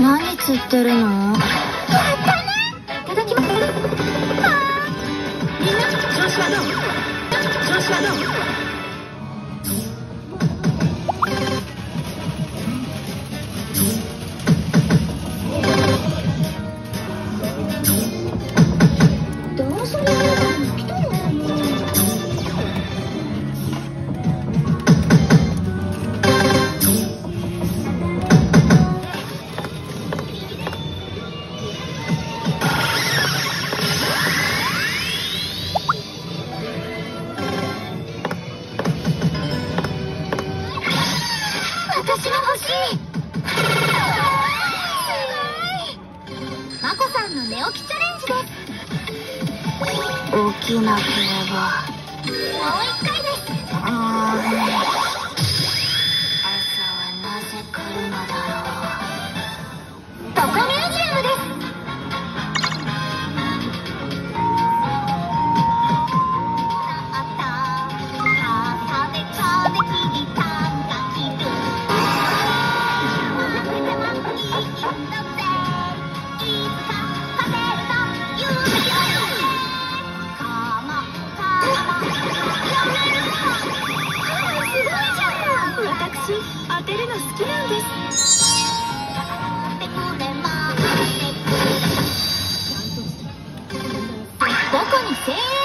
何釣ってるの？起きなければ。もう一回です。2000円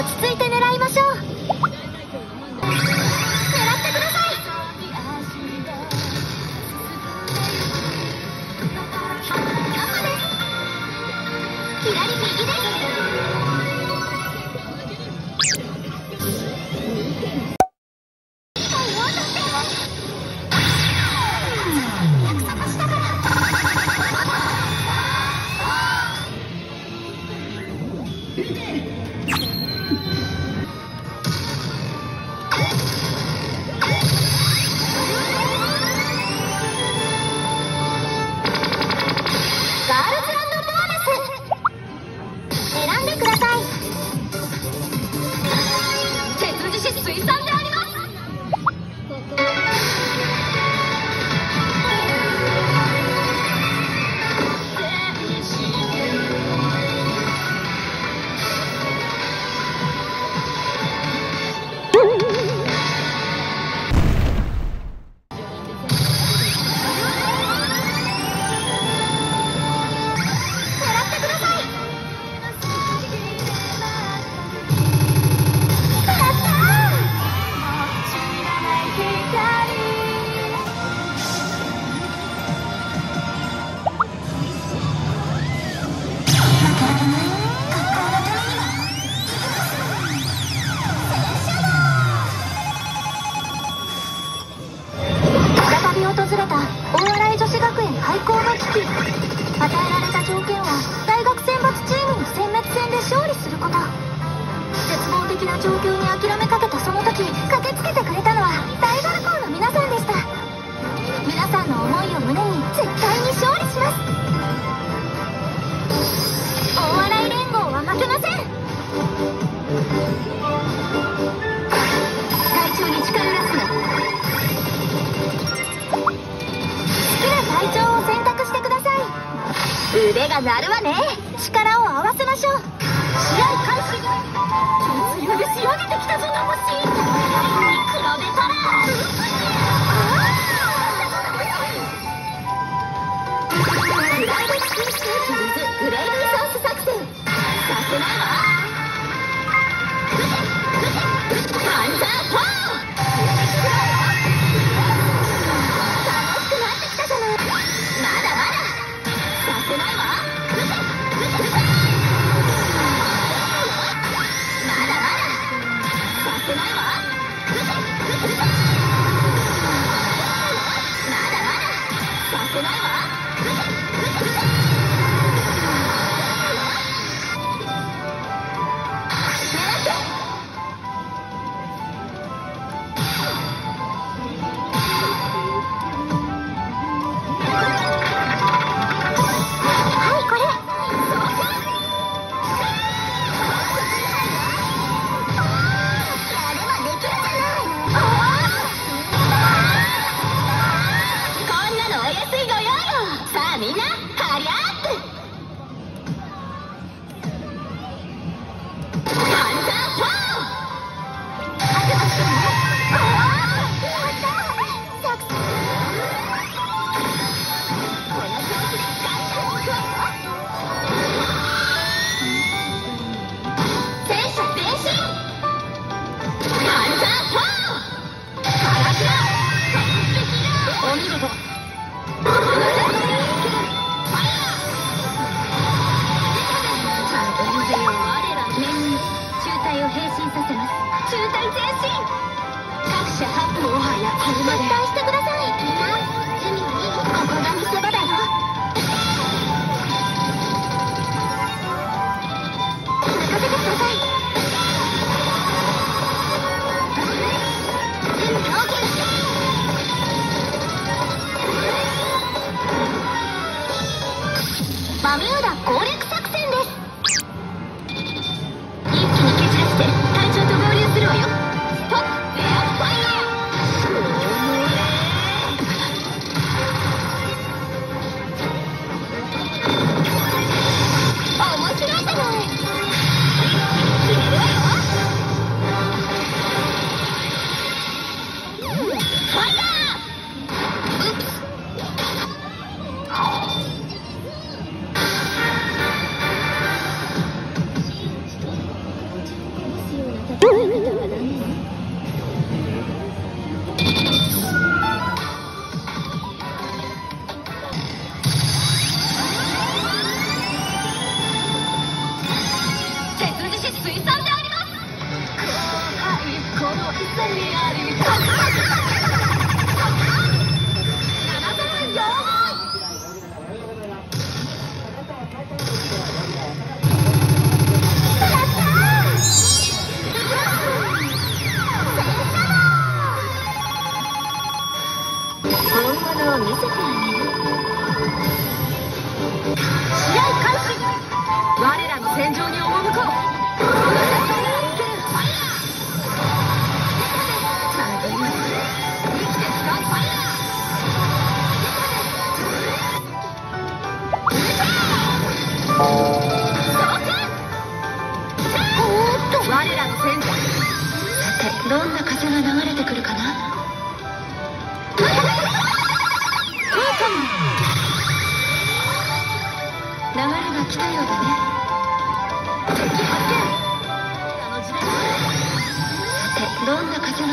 落ち着いてね。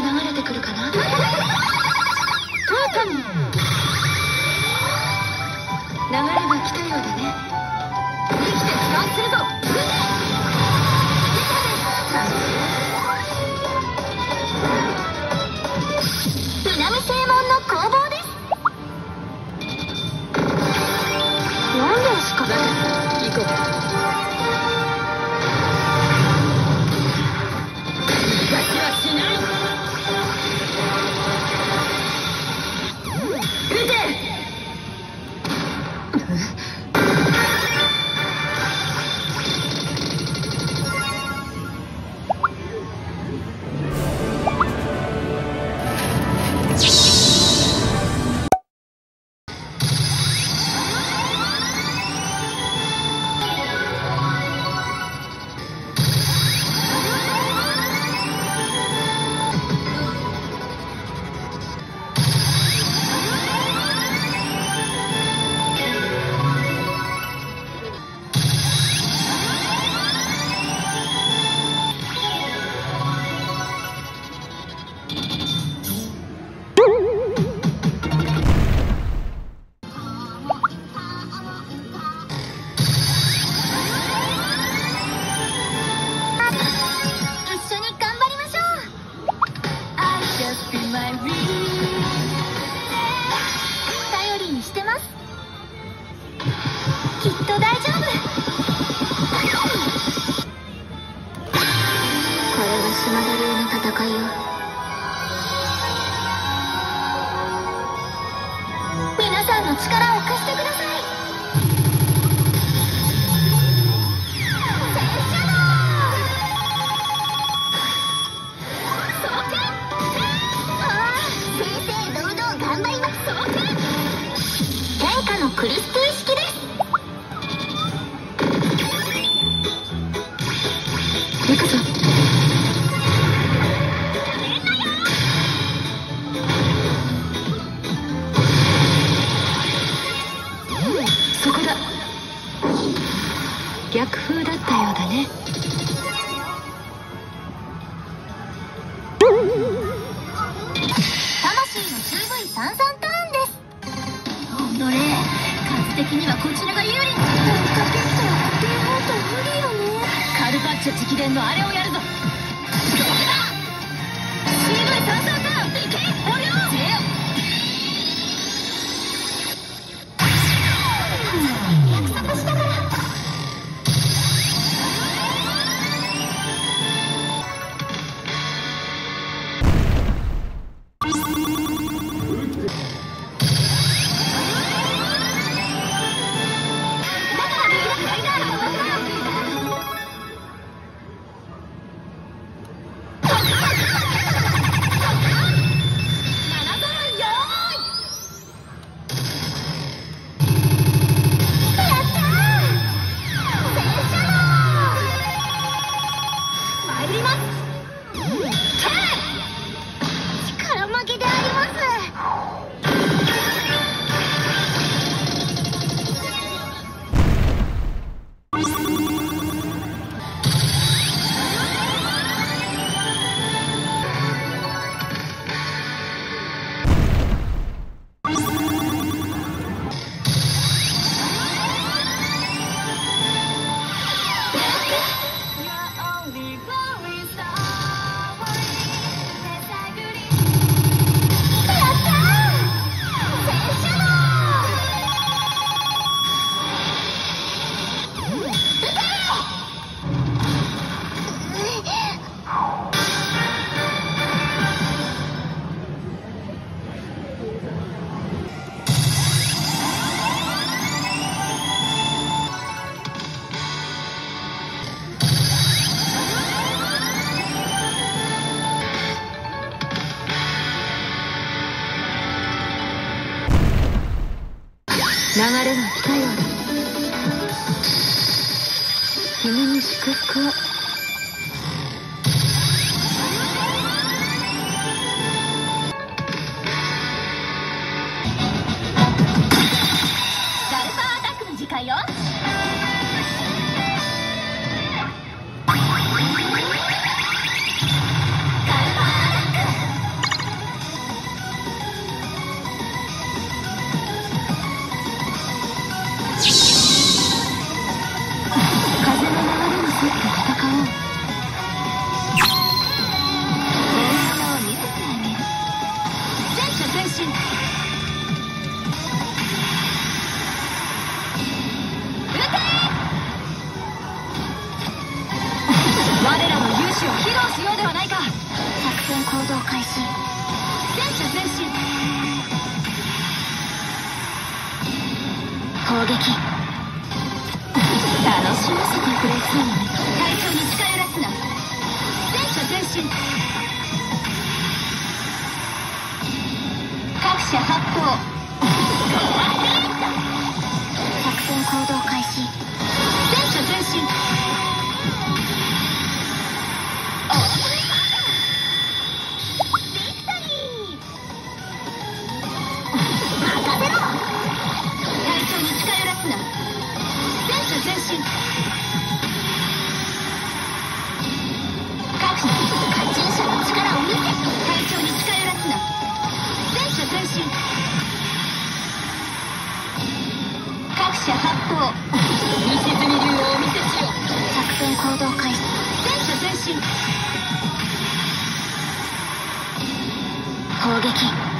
が流れてくるかな？きっと大丈夫。これは島田流の戦いよ。皆さんの力を。工夫だったようだね。魂のターンです。おれ数的にはこちらが無理よねカルパッチョ直伝のあれをやるぞ。ガルパーアタックの時間よ。楽しませてくれそうね対に近寄らすな。全車前進各社発砲作戦行動開始。全車前進行動開始前進。砲撃。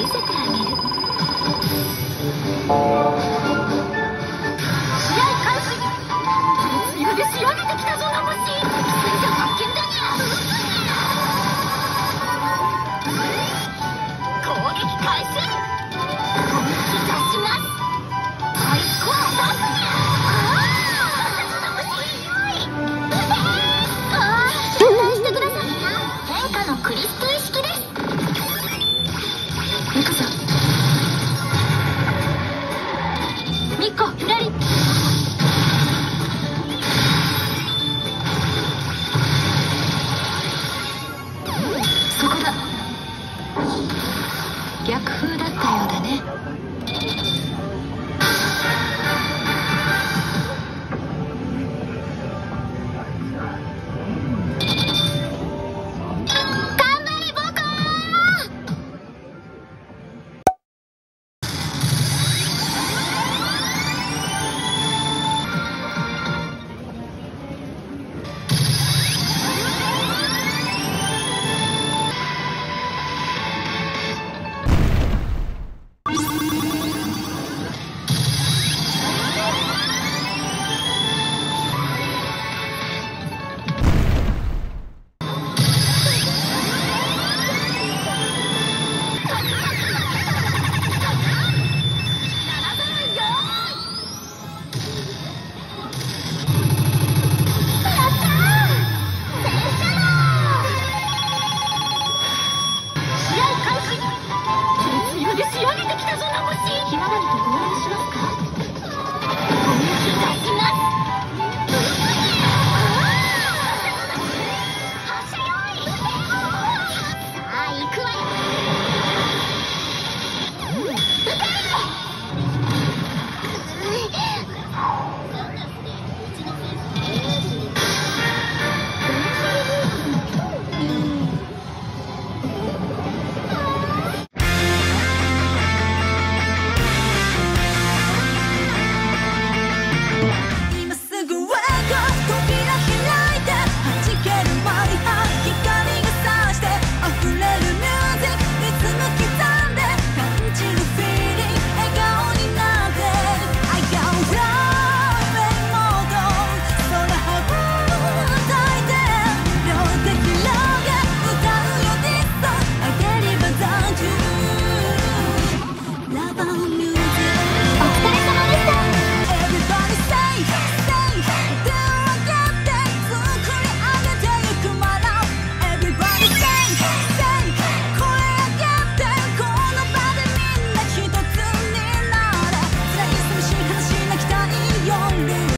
Felicitas. 逆風だったようだね。